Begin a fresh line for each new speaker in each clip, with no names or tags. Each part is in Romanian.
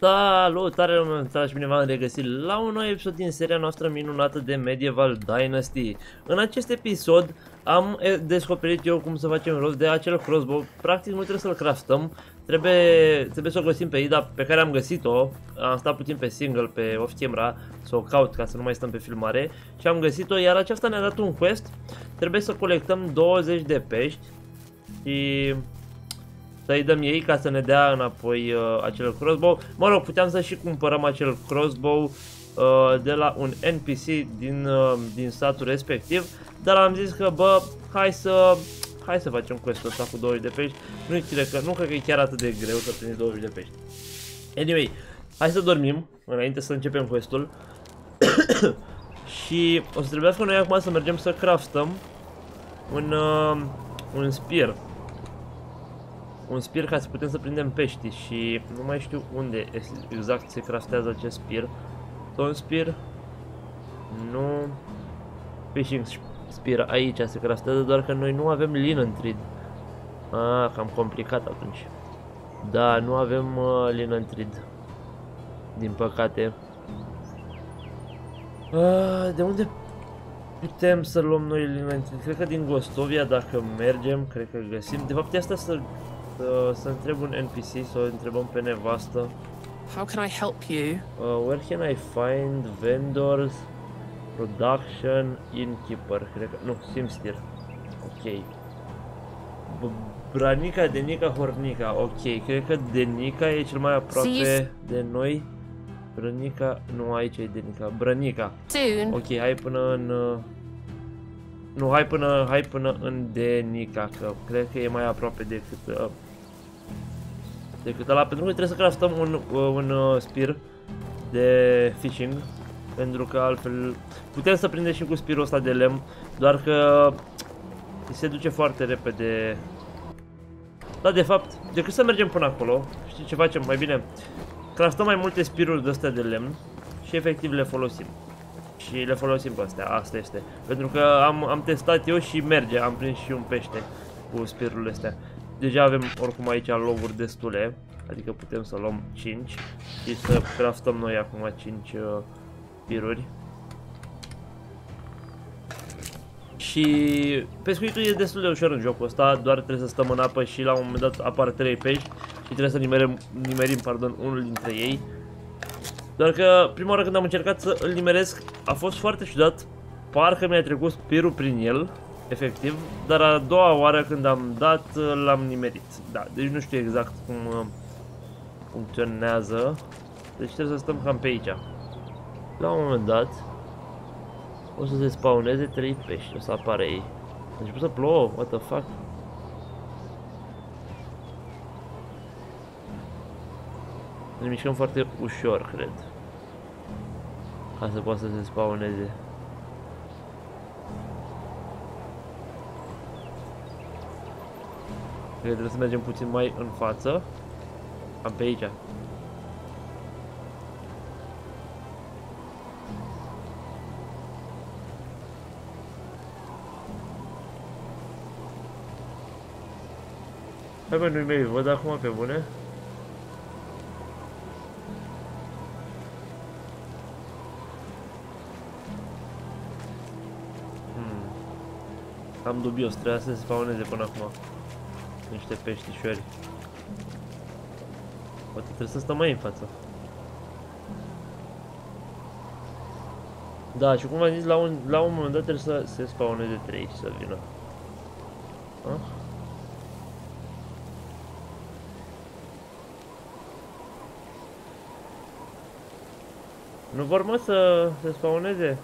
Salutare lume, și bine v-am regăsit la un nou episod din seria noastră minunată de Medieval Dynasty. În acest episod am descoperit eu cum să facem rost de acel crossbow. Practic nu trebuie să-l craftăm, trebuie, trebuie să o găsim pe Ida pe care am găsit-o. Am stat puțin pe single, pe off-camera, să o caut ca să nu mai stăm pe filmare. Și am găsit-o, iar aceasta ne-a dat un quest. Trebuie să colectăm 20 de pești și să-i dăm ei ca să ne dea înapoi uh, acel crossbow. Mă rog, puteam să și cumpărăm acel crossbow uh, de la un NPC din, uh, din satul respectiv, dar am zis că, bă, hai să, hai să facem quest-ul ăsta cu 20 de pești. Nu cred, că, nu cred că e chiar atât de greu să prinzi 20 de pești. Anyway, hai să dormim înainte să începem quest-ul. și o să trebuiască noi acum să mergem să craftăm un, uh, un spear un spir ca să putem să prindem pești și nu mai știu unde exact se craftează acest spir. Stone spear? Nu. Fishing spear aici se craftează, doar că noi nu avem linen thread. Ah, cam complicat atunci. Da, nu avem uh, linen thread. Din păcate. Ah, de unde putem să luăm noi linen thread? Cred că din Gostovia, dacă mergem, cred că găsim. De fapt, asta să să, să întreb un NPC, să o întrebăm pe nevastă.
How can I help you?
Uh, where can I find vendors, production, innkeeper? Cred că, nu, Simstir. Ok. B Branica, Denica, Hornica. Ok, cred că Denica e cel mai aproape de noi. Branica, nu aici e Denica. Branica.
Soon.
Ok, hai până în... Uh, nu, hai până, hai până în Denica, că cred că e mai aproape decât... Uh, decât ăla, pentru că trebuie să craftăm un, uh, un uh, spear de fishing, pentru că altfel putem să prindem și cu spirul ăsta de lemn, doar că se duce foarte repede. Da, de fapt, decât să mergem până acolo, știi ce facem? Mai bine, craftăm mai multe spiruri de astea de lemn și efectiv le folosim. Și le folosim pe astea, asta este. Pentru că am, am testat eu și merge, am prins și un pește cu spirurile astea. Deja avem oricum aici loguri destule, adică putem să luăm 5 și să craftăm noi acum 5 uh, piruri. Și pescuitul e destul de ușor în jocul ăsta, doar trebuie să stăm în apă și la un moment dat apar 3 pești și trebuie să nimerim, nimerim pardon, unul dintre ei. Doar că prima oară când am încercat să îl nimeresc a fost foarte ciudat, parcă mi-a trecut spirul prin el efectiv, dar a doua oară când am dat, l-am nimerit. Da, deci nu știu exact cum uh, funcționează. Deci trebuie să stăm cam pe aici. La un moment dat, o să se spawneze 3 pești, o să apare ei. Deci pot să plouă, what the fuck? Ne mișcăm foarte ușor, cred. Ca să poată să se spawneze. Cred că trebuie să mergem puțin mai în față. Am pe aici. Hai bă, nu-i mei, văd acum pe bune. Hmm. Am dubios, trebuie să se spawneze până acum niște peștișori. Poate trebuie să stăm mai în față. Da, și cum am zis, la un, la un moment dat trebuie să se spawneze 3 și să vină. Ah? Nu vor mă să se spawneze?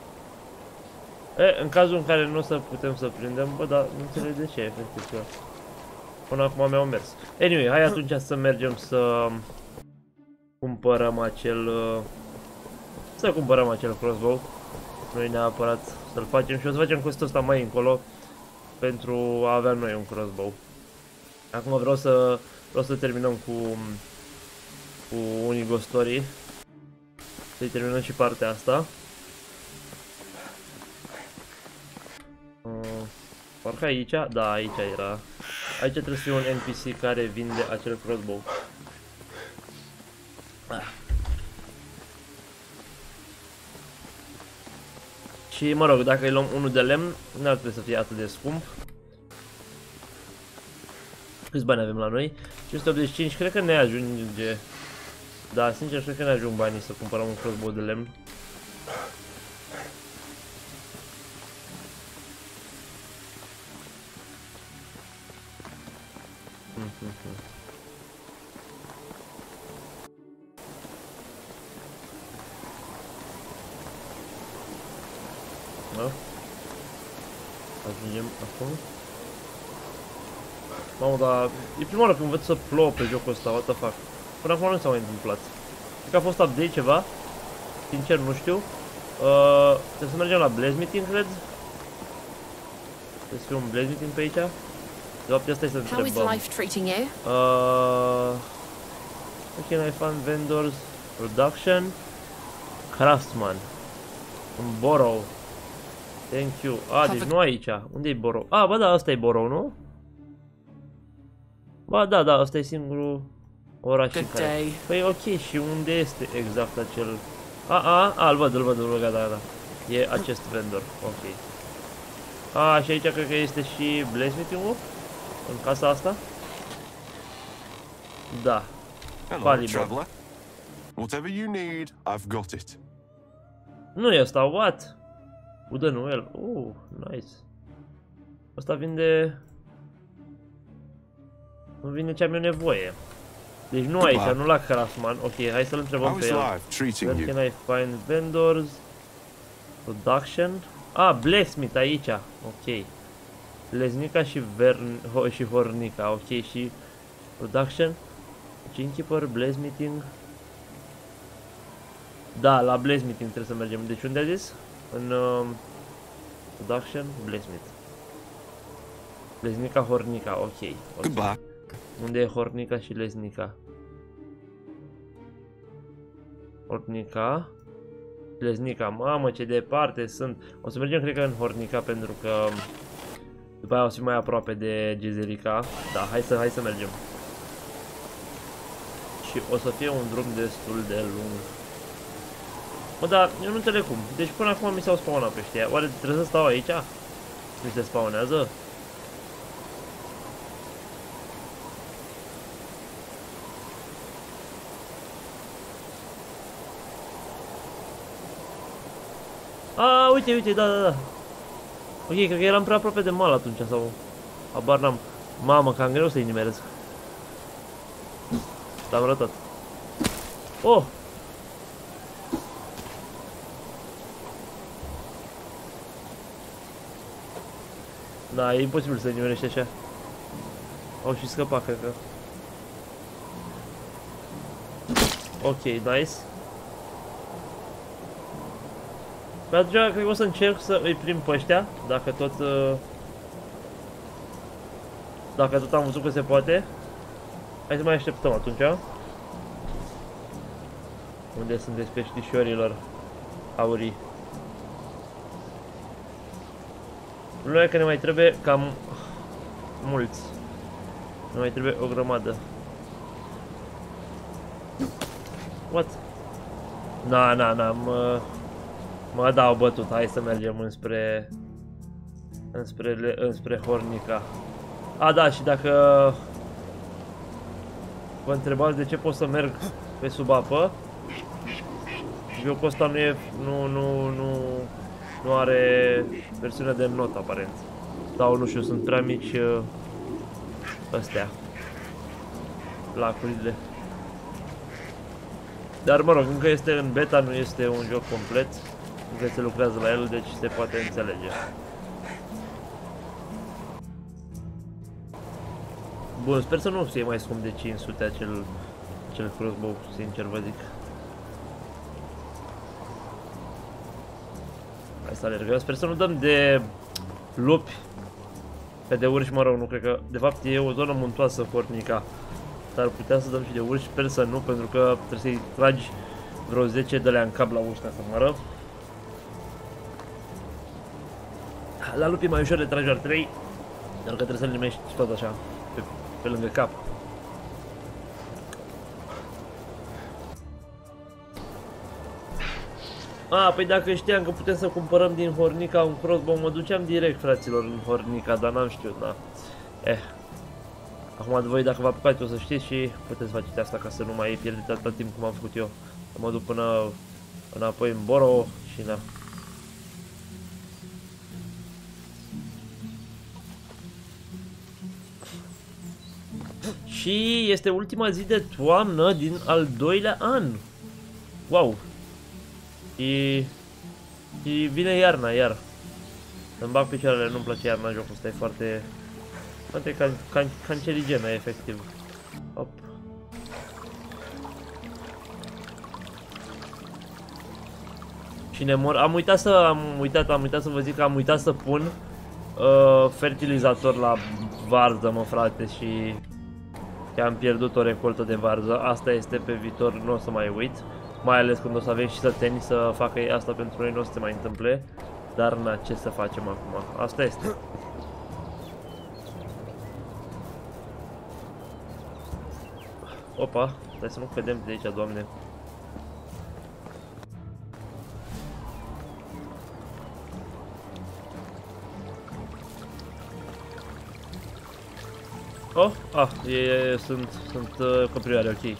E, în cazul în care nu o să putem să prindem, bă, dar nu înțeleg de ce, efectiv că... Până acum mi-au mers. Anyway, hai atunci să mergem să cumpărăm acel... Uh, să cumpărăm acel crossbow. Noi neapărat să-l facem și o să facem costul ăsta mai încolo pentru a avea noi un crossbow. Acum vreau să, vreau să terminăm cu, cu unigostorii. Să-i terminăm și partea asta. Uh, parcă aici, da, aici era Aici trebuie să fie un NPC care vinde acel crossbow. Și mă rog, dacă îi luăm unul de lemn, nu ar trebui să fie atât de scump. Câți bani avem la noi? 585, cred că ne ajunge. Da, sincer, cred că ne ajung banii să cumpărăm un crossbow de lemn. Mm-hmm. Ajungem acum. Mamă, dar e prima oară când văd să plouă pe jocul ăsta, what the fuck. Până acum nu s-a mai întâmplat. Cred că a fost update ceva. Sincer, nu știu. Uh, trebuie să mergem la Blaze Meeting, cred. Trebuie să fie un Blaze Meeting pe aici. De fapt, asta e să
How is
întrebăm.
life treating you?
Uh, where can I find vendors? Production. Craftsman. Un borrow. Thank you. Ah, deci nu aici. Unde e borrow? Ah, bă, da, asta e borrow, nu? Ba, da, da, asta e singurul oraș în
Good
care...
day.
Păi, ok, și unde este exact acel... A, a, a, îl văd, îl văd, îl văd, gata, gata. E acest vendor, ok. A, și aici cred că este și blacksmithing-ul? În casa asta? Da.
Hello,
Valuable.
traveller. Whatever you need, I've got it.
Nu e ăsta, what? Udă nu el. Uh, nice. Ăsta vinde... Nu vinde ce am eu nevoie. Deci nu aici, nu la Craftsman. Ok, hai să-l întrebăm
How
pe
is
el.
life treating
Where
you?
can I find vendors? Production? Ah, blacksmith aici. Ok. Leznica și, Vern, ho, și Hornica. Ok, și production. Gamekeeper, blacksmithing. Da, la blacksmithing trebuie să mergem. Deci unde a zis? În um, production, blacksmith. Leznica, Hornica. Ok. okay.
Goodbye.
Unde e Hornica și Lesnica? Hornica. Lesnica. Mamă, ce departe sunt. O să mergem, cred că, în Hornica, pentru că după aia o să fim mai aproape de Gezerica. Da, hai să, hai să mergem. Și o să fie un drum destul de lung. Mă, dar eu nu înțeleg cum. Deci până acum mi s-au spawnat pe ăștia. Oare trebuie să stau aici? Mi se spawnează? A, uite, uite, da, da, da. Ok, cred că eram prea aproape de mal atunci sau... Habar n-am. Mamă, cam greu să-i nimeresc. L-am rătat. Oh! Da, e imposibil să-i nimerești așa. Au și scăpat, cred că. Ok, nice. Pe atunci, cred că o să încerc să îi prim pe ăștia, dacă tot... uh, Dacă tot am văzut că se poate. Hai să mai așteptăm atunci. Unde sunt despeștișorilor aurii? Problema e că ne mai trebuie cam mulți. Ne mai trebuie o grămadă. What? Na, na, na, mă... Mă dau bătut, hai să mergem înspre... Înspre, le- înspre Hornica. A, da, și dacă... Vă întrebați de ce pot să merg pe sub apă, jocul ăsta nu e... Nu, nu, nu... Nu are versiunea de not, aparent. Sau, nu știu, sunt prea mici... uh, Astea. Lacurile. Dar mă rog, încă este în beta, nu este un joc complet. Încă se lucrează la el, deci se poate înțelege. Bun, sper să nu fie mai scump de 500 acel, acel crossbow, sincer vă zic. Hai să alergăm, sper să nu dăm de lupi pe de urși, mă rog, nu cred că, de fapt e o zonă muntoasă Fornica. Dar putea să dăm și de urși, sper să nu, pentru că trebuie să-i tragi vreo 10 de alea în cap la ăștia să moară. La lupi e mai ușor de tragi doar 3, doar că trebuie să le nimești tot așa, pe, pe lângă cap. A, păi dacă știam că putem să cumpărăm din Hornica un crossbow, mă duceam direct, fraților, în Hornica, dar n-am știut, da. Eh. Acum voi dacă vă apucați o să știți și puteți să faceți asta ca să nu mai pierdeți atâta timp cum am făcut eu. Mă duc până înapoi în Boro și na. Și este ultima zi de toamnă din al doilea an. Wow. Și, și vine iarna, iar. Îmi bag picioarele, nu-mi place iarna jocul ăsta, e foarte... Foarte can, can, cancerigenă, efectiv. Hop. Și ne mor. Am uitat să am uitat, am uitat să vă zic că am uitat să pun uh, fertilizator la varză, mă frate, și că am pierdut o recoltă de varză. Asta este pe viitor, nu o să mai uit. Mai ales când o să avem și săteni să facă asta pentru noi, nu o să se mai întâmple. Dar na, ce să facem acum? Asta este. Opa, stai să nu cădem de aici, doamne. Oh, ah, e, e, sunt, sunt uh, copilioare, ok.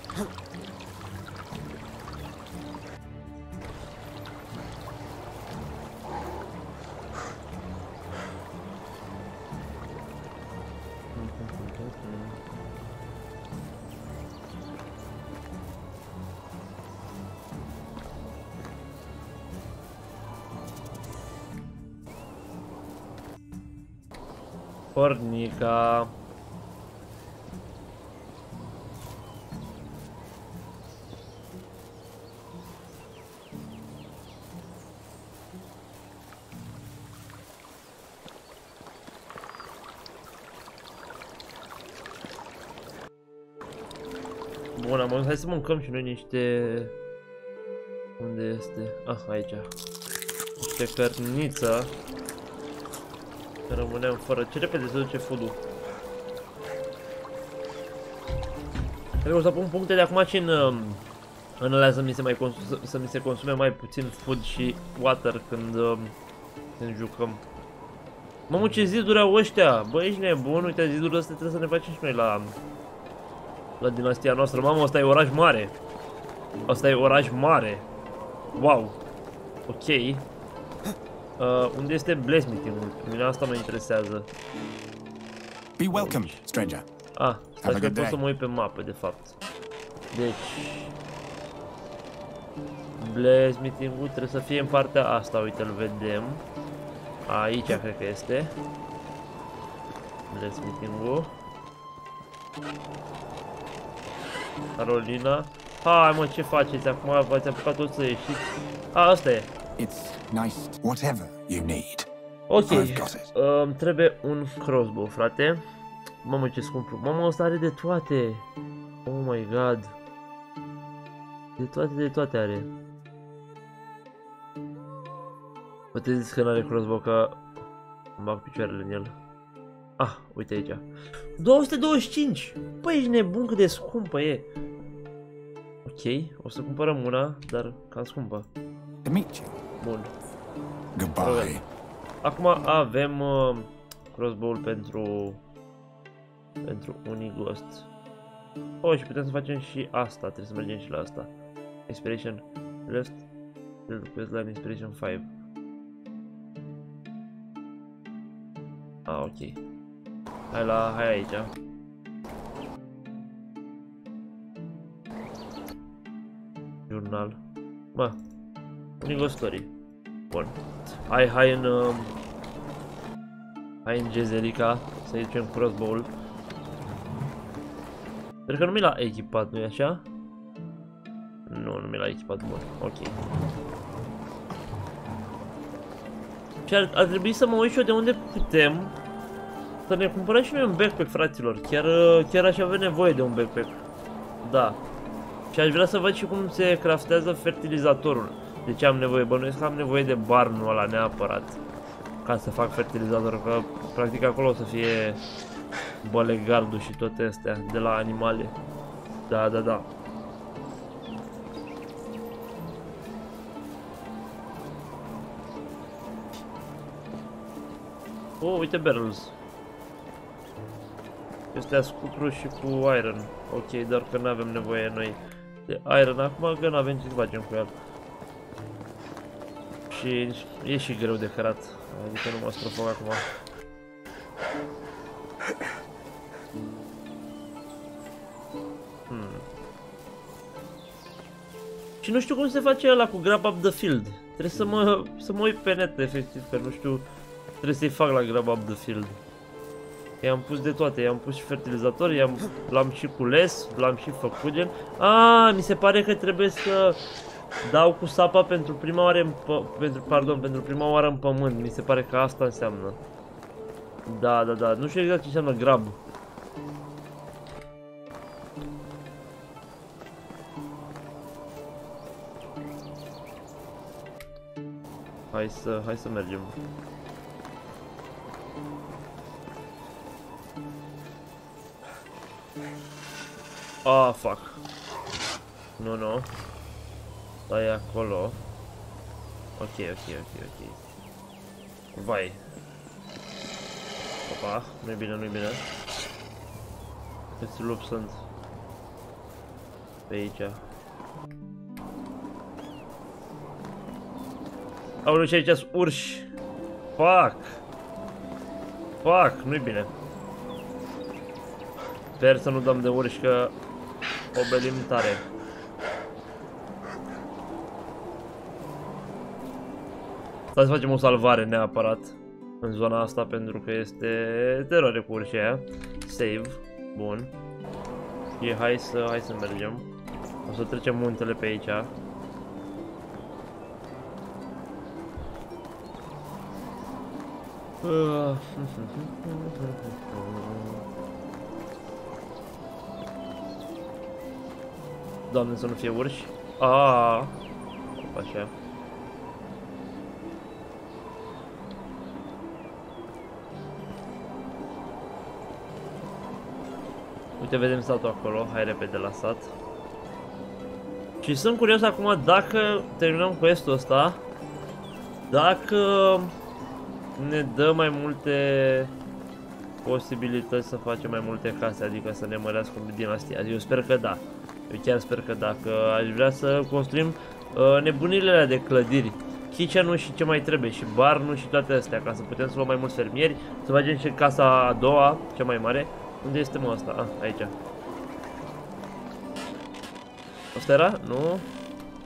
Pornica. Bun, am hai să mâncăm și noi niște... Unde este? Ah, aici. Niște cărniță. Rămâneam fără. Ce repede se duce food-ul. Trebuie să pun puncte de acum și în, um, în alea să mi se, mai consum, să mi se consume mai puțin food și water când, um, când jucăm. Mamă, ce ziduri au ăștia! Bă, ești nebun, uite, zidurile astea trebuie să ne facem și noi la, la dinastia noastră. Mamă, ăsta e oraș mare. Asta e oraș mare. Wow. Ok. Uh, unde este blacksmithing-ul? Mine asta mă interesează.
Be welcome, stranger.
Ah, stai
Have a
că
good
pot
day.
să mă uit pe mapă, de fapt. Deci... Blacksmithing-ul trebuie să fie în partea asta, uite, îl vedem. Aici cred că este. Blacksmithing-ul. Carolina. Hai mă, ce faceți acum? V-ați apucat toți să ieșiți? A, asta e.
It's nice. Whatever you need.
Ok,
I've got it.
îmi trebuie un crossbow, frate. Mamă, ce scump. Mamă, ăsta are de toate. Oh my god. De toate, de toate are. Poate zis că n-are crossbow, că îmi bag picioarele în el. Ah, uite aici. 225! Păi ești nebun cât de scumpă e. Ok, o să cumpărăm una, dar cam scumpă.
To meet you.
Bun.
Goodbye.
Acum avem uh, crossbow pentru pentru unii ghost. Oh, și putem să facem și asta, trebuie să mergem și la asta. Inspiration left, build quest line inspiration 5. Ah, ok. Hai la, hai aici. Jurnal. Mă, unii ghost story. Bun. Hai, hai în... Um, hai în Gezelica, să ducem crossbow-ul. Cred că nu mi l-a echipat, nu-i așa? Nu, nu mi l-a echipat, bun, ok. Și ar, ar trebui să mă uit și eu de unde putem să ne cumpărăm și noi un backpack, fraților. Chiar, uh, chiar aș avea nevoie de un backpack. Da. Și aș vrea să văd și cum se craftează fertilizatorul. De ce am nevoie? Bănuiesc că am nevoie de barnul ăla neapărat ca să fac fertilizator, că practic acolo o să fie bălegardul și toate astea de la animale. Da, da, da. Oh, uite barrels. Este cu și cu iron. Ok, dar că nu avem nevoie noi de iron acum, că nu avem ce să facem cu el. Și e și greu de cărat. Adică nu mă strofoc acum. Hmm. Și nu știu cum se face ăla cu grab up the field. Trebuie să mă, să mă uit pe net, efectiv, că nu știu... Trebuie să-i fac la grab up the field. I-am pus de toate, i-am pus și fertilizator, l-am și cules, l-am și făcut gen. A, mi se pare că trebuie să dau cu sapa pentru prima oară în pentru, pardon, pentru prima oară în pământ. Mi se pare că asta înseamnă. Da, da, da. Nu știu exact ce înseamnă grab. Hai să, hai să mergem. Ah, oh, fuck. Nu, nu. Stai acolo. Ok, ok, ok, ok. Vai. Opa, nu-i bine, nu-i bine. Câți lupi sunt pe aici. Aoleu, și aici sunt urși. Fuck. Fuck, nu-i bine. Sper să nu dăm de urși că obelim tare. Să facem o salvare neapărat în zona asta pentru că este teroare cu urși aia. Save. Bun. Și hai să, hai să mergem. O să trecem muntele pe aici. Doamne să nu fie urși. Aaaa. Așa. Uite, vedem satul acolo. Hai repede la sat. Și sunt curios acum dacă terminăm questul ăsta. Dacă ne dă mai multe posibilități să facem mai multe case, adică să ne mărească dinastia. Eu sper că da. Eu chiar sper că da, că aș vrea să construim uh, nebunile alea de clădiri. kitchen și ce mai trebuie, și barnul și toate astea, ca să putem să luăm mai mulți fermieri, să facem și casa a doua, cea mai mare. Unde este mă asta? Ah, aici. Asta era? Nu?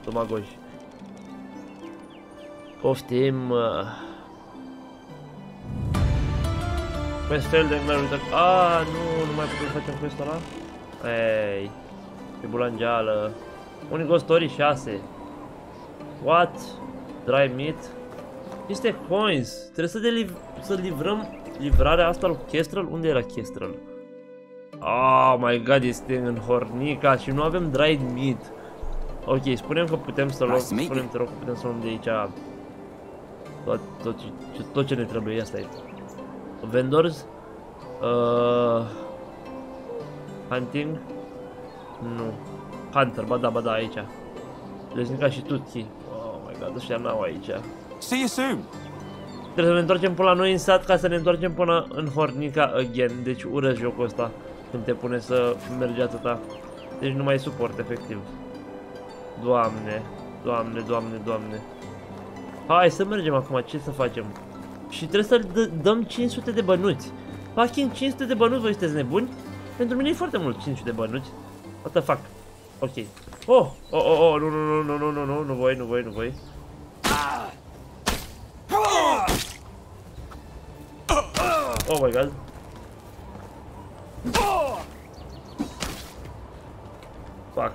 Tomagoj. Poftim. Uh... Quest failed and never returned. Ah, nu, nu mai putem să facem quest ăla? Ei, e bulangeală. Unico Story 6. What? Dry meat? Este coins. Trebuie să, de liv să livrăm livrarea asta lui Kestrel. Unde era Kestrel? Oh my god, este în Hornica și nu avem dried meat. Ok, spunem că putem să luăm, spunem te rog că putem să luăm de aici tot, tot, tot, tot ce ne trebuie, asta e. Vendors? Uh, hunting? Nu. Hunter, ba da, ba da, aici. Lesnica și Tutki. Oh my god, ăștia n-au aici.
See you soon.
Trebuie să ne întoarcem până la noi în sat ca să ne întoarcem până în Hornica again. Deci urăsc jocul ăsta când te pune să mergi atâta. Deci nu mai suport, efectiv. Doamne, doamne, doamne, doamne. Hai să mergem acum, ce să facem? Și trebuie să dăm 500 de bănuți. Fucking 500 de bănuți, voi sunteți nebuni? Pentru mine e foarte mult 500 de bănuți. What the fuck? Ok. Oh, oh, oh, oh, nu, nu, nu, nu, nu, nu, nu, nu voi, nu voi, nu voi. Oh my god. Fuck.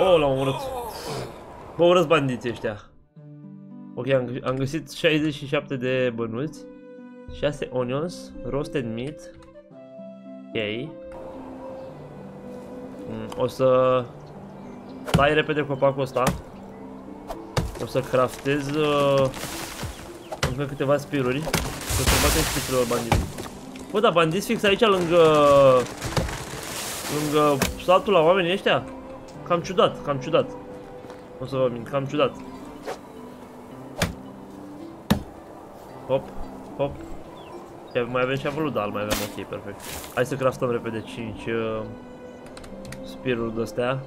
Oh, l-am omorât. Bă, urăsc bandiții ăștia. Ok, am, am găsit 67 de bănuți. 6 onions, roasted meat. Ok. Mm, o să tai repede copacul ăsta. O să craftez uh, încă câteva spiruri. Să se bate spirurilor bandiți. Bă, da, bandiți fix aici lângă... Lângă satul la oamenii ăștia? Cam ciudat, cam ciudat. O să vă mint, cam ciudat. Hop, hop. Ia, mai avem și avut dar mai avem, ok, perfect. Hai să craftăm repede 5 uh, spiruri de astea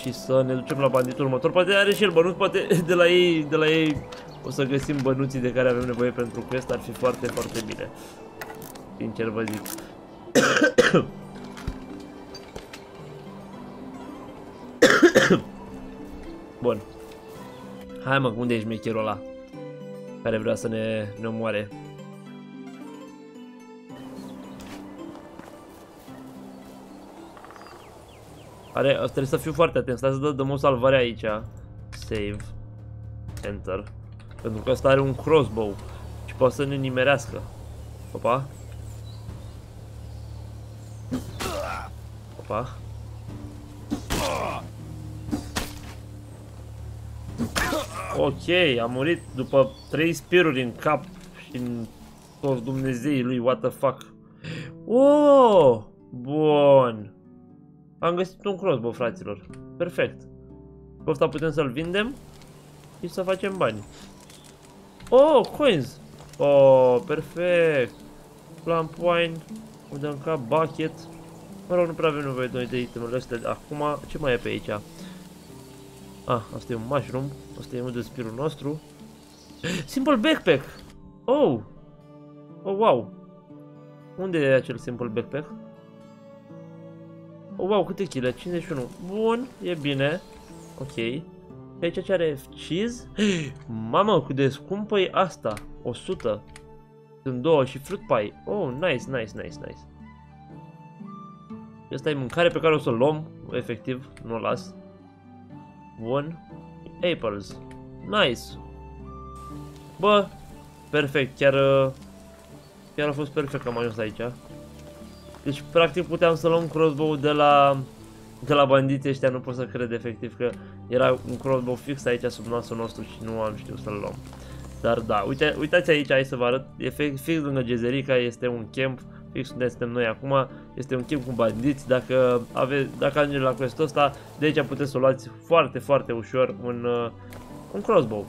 și să ne ducem la banditul următor. Poate are și el bănuți, poate de la ei, de la ei o să găsim bănuții de care avem nevoie pentru quest, ar fi foarte, foarte bine. Sincer vă zic. Bun. Hai mă, unde ești șmecherul ăla? Care vrea să ne, ne omoare. Are, trebuie să fiu foarte atent, stai să dă, dăm o salvare aici. Save. Enter. Pentru că ăsta are un crossbow și poate să ne nimerească. Opa. Opa. Ok, a murit după 3 spiruri în cap și în toți Dumnezeii lui, what the fuck. Oh, bun. Am găsit un crossbow, fraților. Perfect. Cu ăsta putem să-l vindem și să facem bani. Oh, coins! Oh, perfect! Plump wine, unde am cap bucket. Mă rog, nu prea avem nevoie de, de itemurile astea. Acum, ce mai e pe aici? Ah, asta e un mushroom. Asta e unul de spirul nostru. Simple backpack! Oh! Oh, wow! Unde e acel simple backpack? Oh, wow, câte chile? 51. Bun, e bine. Ok. Aici ce are cheese? Mamă, cât de scumpă e asta. 100. Sunt două și fruit pie. Oh, nice, nice, nice, nice. Asta e mâncare pe care o să o luăm, efectiv, nu o las. Bun. Apples. Nice. Bă, perfect, chiar, chiar a fost perfect că am ajuns aici. Deci, practic, puteam să luăm crossbow de la, de la bandiții ăștia, nu pot să cred efectiv că era un crossbow fix aici sub nasul nostru și nu am știut să-l luăm. Dar da, uite, uitați aici, hai să vă arăt, e fix lângă Gezerica, este un camp, fix unde suntem noi acum, este un camp cu bandiți, dacă, ave, dacă ajungeți la questul ăsta, de aici puteți să o luați foarte, foarte ușor un, uh, un crossbow.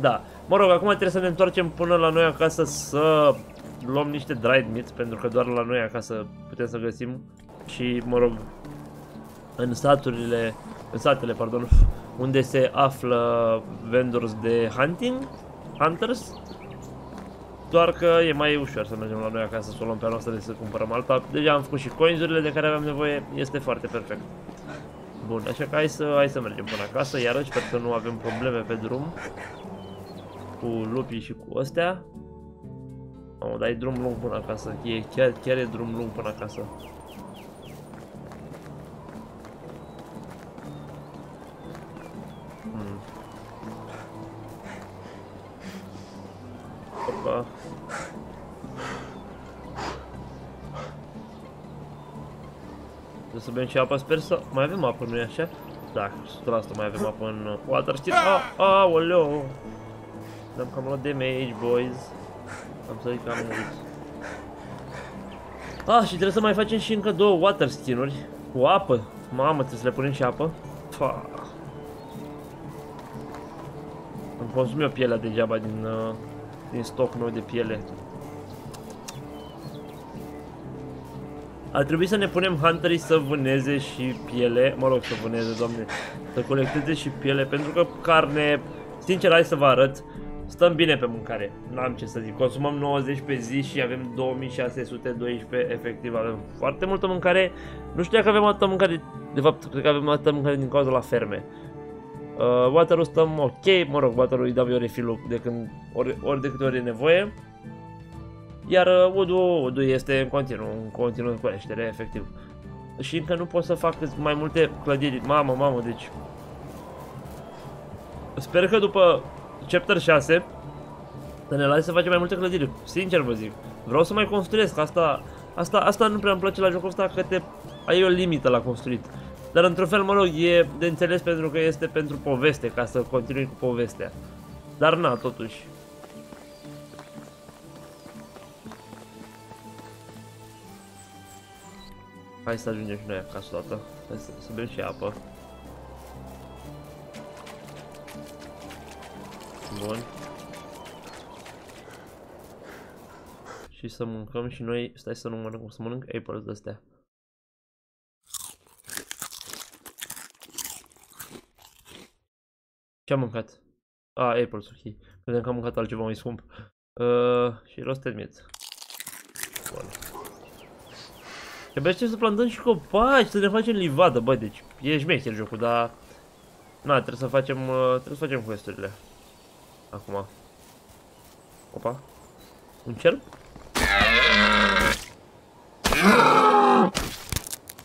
Da, mă rog, acum trebuie să ne întoarcem până la noi acasă să luăm niște dried meats, pentru că doar la noi acasă putem să găsim și, mă rog, în saturile, în satele, pardon, unde se află vendors de hunting, hunters, doar că e mai ușor să mergem la noi acasă să o luăm pe a noastră de să cumpărăm alta. Deja am făcut și coinsurile de care aveam nevoie, este foarte perfect. Bun, așa că hai să, hai să mergem până acasă, iarăși sper să nu avem probleme pe drum cu lupii și cu astea. Mamă, dai drum lung până acasă, e, chiar, chiar e drum lung până acasă. Opa. Trebuie să bem și apă, sper să... Mai avem apă, nu-i așa? Da, 100% mai avem apă în water, știți? Ah, aoleo! Dăm cam la damage, boys. Am să zic că am murit. Ah, și trebuie să mai facem și încă două water skin-uri cu apă. Mamă, trebuie să le punem și apă. Fa. Îmi consum eu pielea degeaba din, uh, din stoc meu de piele. Ar trebui să ne punem hunterii să vâneze și piele, mă rog să vâneze, doamne, să colecteze și piele, pentru că carne, sincer, hai să vă arăt, Stăm bine pe mâncare, n-am ce să zic. Consumăm 90 pe zi și avem 2612, efectiv avem foarte multă mâncare. Nu știu dacă avem atâta mâncare, de fapt, cred că avem atâta mâncare din cauza la ferme. Uh, water stăm ok, mă rog, water-ul îi dau eu refill de când, ori, ori de câte ori e nevoie. Iar uh, udul, udul este în continuu, în continuu cu creștere, efectiv. Și încă nu pot să fac mai multe clădiri, mamă, mamă, deci... Sper că după chapter 6 să ne lase să facem mai multe clădiri. Sincer vă zic. Vreau să mai construiesc. Asta, asta, asta nu prea îmi place la jocul ăsta că te, ai o limită la construit. Dar într-un fel, mă rog, e de înțeles pentru că este pentru poveste, ca să continui cu povestea. Dar na, totuși. Hai să ajungem și noi acasă toată. Hai să, să bem și apă. Bun. și să mâncăm și noi, stai să nu mănânc, o să mănânc apples de astea. Ce am mâncat? A, ah, apples, ok. Credeam că am mâncat altceva mai scump. Uh, și roasted meat. Bun. Trebuie să plantăm și copaci, să ne facem livadă, băi, deci e șmecher jocul, dar... Na, trebuie să facem, uh, trebuie să facem quest-urile. Acum. Opa. Un cerb?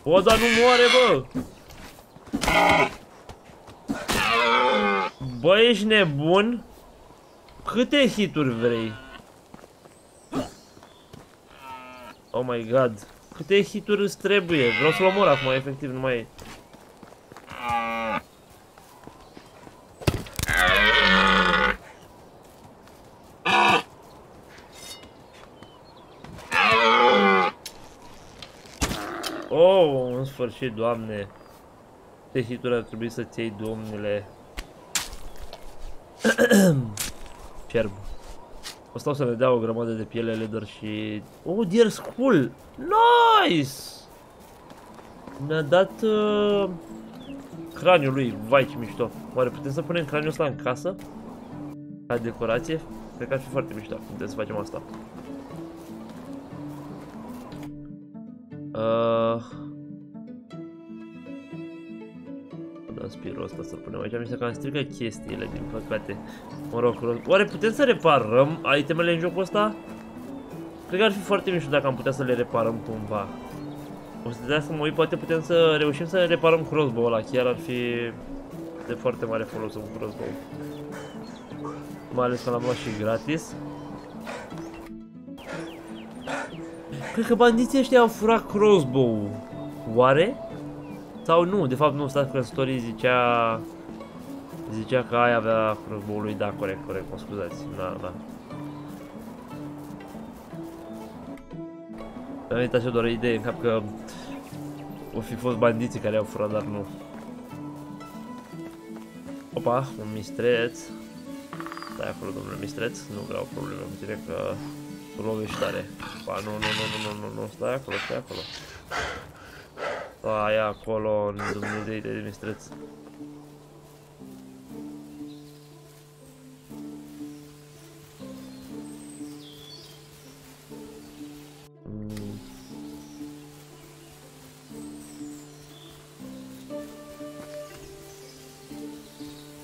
O, dar nu moare, bă! Bă, ești nebun? Câte hituri vrei? Oh my god. Câte hituri îți trebuie? Vreau să-l omor acum, efectiv, nu mai e. Oh, în sfârșit, doamne. Ce hituri ar trebui să-ți iei, domnule. Cerb. O stau să ne dea o grămadă de piele leather și... Oh, dear skull! Nice! Ne-a dat... Uh... Craniul lui, vai ce mișto. Oare putem să punem craniul ăsta în casă? Ca decorație? Cred că ar fi foarte mișto. Putem să facem asta. Uh... Da, spirul ăsta să-l punem aici. Mi se cam strică chestiile, din păcate. Mă rog, oare putem să reparăm itemele în jocul ăsta? Cred că ar fi foarte mișto dacă am putea să le reparăm cumva. O să te să mă uit, poate putem să reușim să reparăm crossbow-ul ăla. Chiar ar fi de foarte mare folos un crossbow. Mai ales că l-am luat și gratis. Cred că bandiții ăștia au furat crossbow Oare? Sau nu? De fapt nu, stați că în story zicea... Zicea că aia avea crossbow lui, da, corect, corect, mă scuzați, da, da. Mi-a venit așa doar o idee în cap că o fi fost bandiții care au furat, dar nu. Opa, un mistreț. Stai acolo, domnule mistreț, nu vreau probleme cu tine că lovești tare. Ba, nu, nu, nu, nu, nu, nu, nu, stai acolo, stai acolo. Stai acolo, în Dumnezei de mistreț.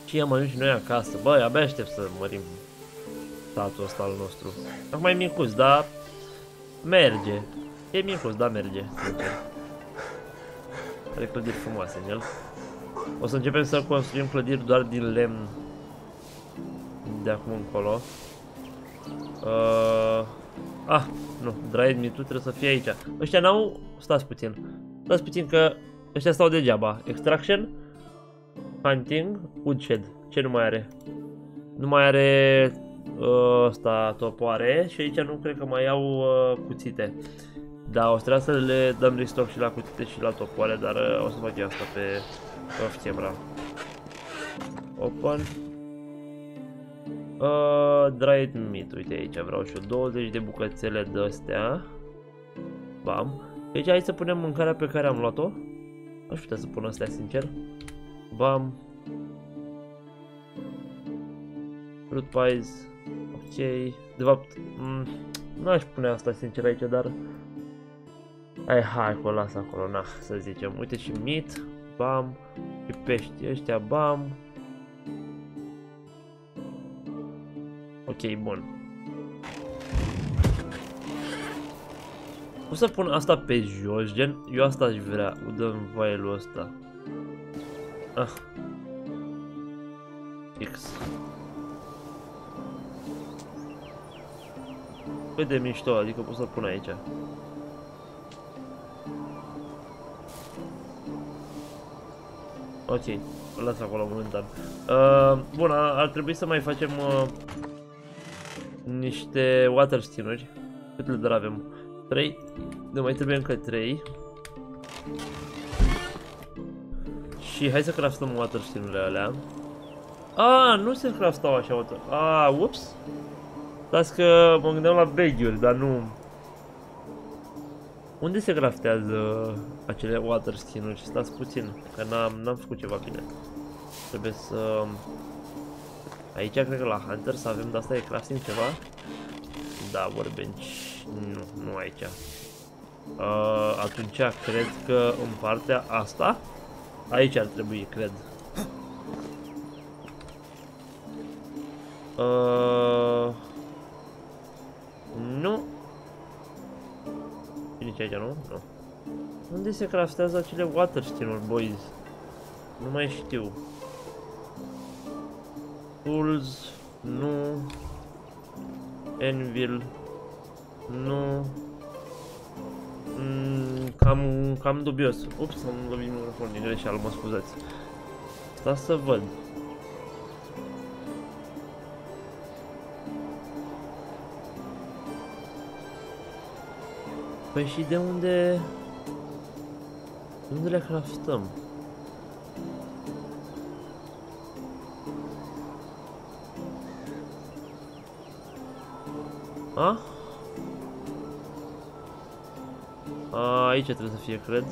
Și am ajuns și noi acasă. Băi, abia aștept să mărim statul ăsta al nostru. Acum e micuț, dar merge. E micuț, dar merge, sincer. Are clădiri frumoase în el. O să începem să construim clădiri doar din lemn de acum încolo. Uh, ah, nu, dried meat trebuie să fie aici. Ăștia n-au... Stați puțin. Stați puțin că ăștia stau degeaba. Extraction, hunting, woodshed. Ce nu mai are? Nu mai are ăsta topoare și aici nu cred că mai au uh, cuțite. Da, o să trebuie să le dăm restock și la cuțite și la topoare, dar uh, o să fac eu asta pe off camera. Open. Uh, dried meat, uite aici, vreau și eu 20 de bucățele de astea. Bam. Deci hai să punem mâncarea pe care am luat-o. Aș putea să pun astea, sincer. Bam. Fruit pies. Ok. De fapt, mm, nu aș pune asta sincer aici, dar... Hai, hai, acolo, lasă acolo, na, să zicem. Uite și meat, bam, și pești ăștia, bam. Ok, bun. Cum să pun asta pe jos, gen? Eu asta aș vrea, dăm file-ul ăsta. Ah. X. Cât de mișto, adică pot să-l pun aici. Ok, îl las acolo momentan. Uh, bun, ar trebui să mai facem uh, niște water skin-uri. Cât le dar avem? 3. Ne mai trebuie încă 3. Și hai să craftăm water skin-urile alea. Ah, nu se craftau așa water. Ah, ups. Las că mă gândeam la bag dar nu... Unde se craftează acele water skin-uri? Stați puțin, că n-am, n-am făcut ceva bine. Trebuie să... Aici cred că la Hunter să avem de asta de crafting ceva? Da, workbench. Nu, nu aici. Uh, atunci cred că în partea asta Aici ar trebui, cred uh, Nu Nici aici, nu? Nu Unde se craftează acele water skin-uri, boys? Nu mai știu Tools Nu Anvil Nu Mm, cam, cam dubios. Ups, am lovit microfonul din greșeală, mă scuzați. Sta să văd. Păi și de unde... De unde le craftăm? Ah? A, aici trebuie să fie, cred.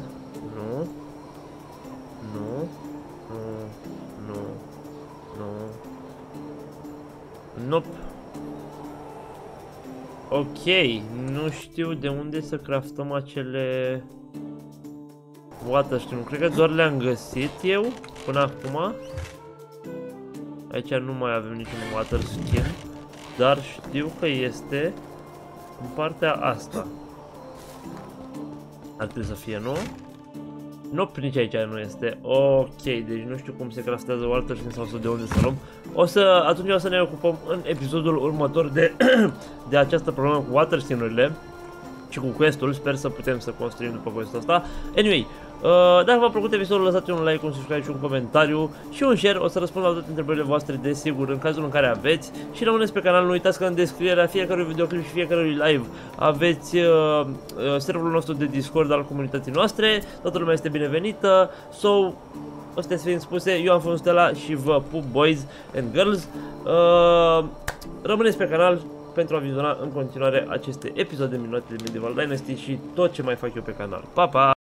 Nu. Nu. Nu. Nu. Nu. Nope. Ok, nu știu de unde să craftăm acele water nu Cred că doar le-am găsit eu până acum. Aici nu mai avem niciun water skin, dar știu că este în partea asta. Ar trebui să fie, nu? Nu, nici aici nu este. Ok, deci nu știu cum se craftează o altă sau să de unde să luăm. O să, atunci o să ne ocupăm în episodul următor de, de această problemă cu water urile și cu questul. Sper să putem să construim după questul ăsta. Anyway, Uh, dacă v-a plăcut episodul, lăsați un like, un subscribe și un comentariu și un share. O să răspund la toate întrebările voastre, desigur, în cazul în care aveți. Și rămâneți pe canal, nu uitați că în descrierea fiecărui videoclip și fiecărui live aveți uh, uh, serverul nostru de Discord al comunității noastre. Toată lumea este binevenită. So, astea fiind spuse, eu am fost Stella și vă pup, boys and girls. Uh, rămâneți pe canal pentru a viziona în continuare aceste episoade minunate de Medieval Dynasty și tot ce mai fac eu pe canal. Pa, pa!